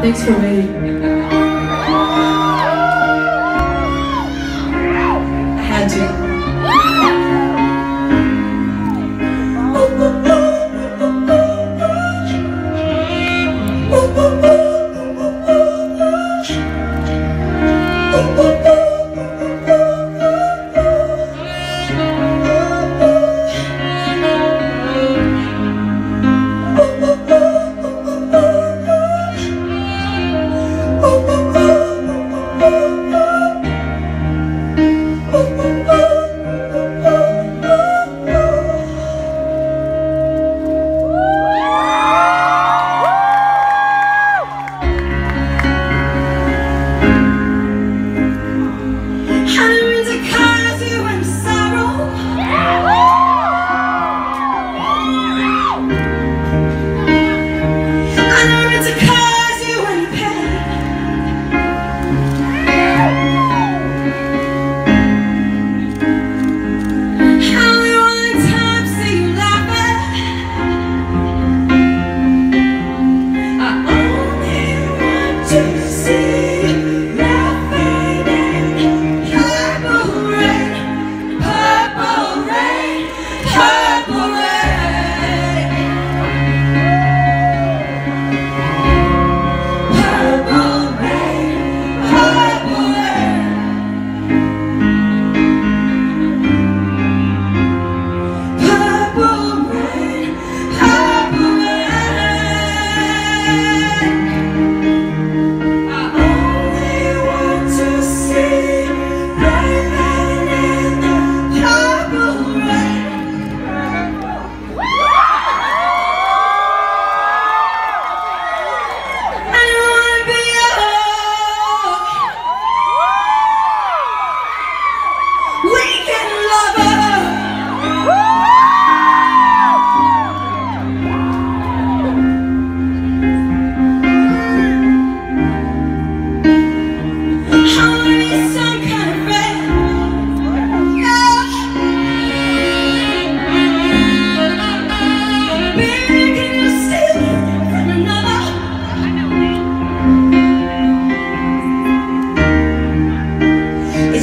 Thanks for waiting.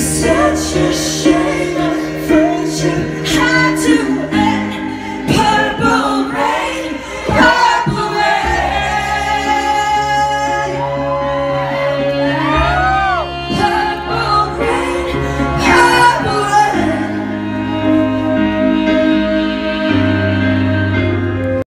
say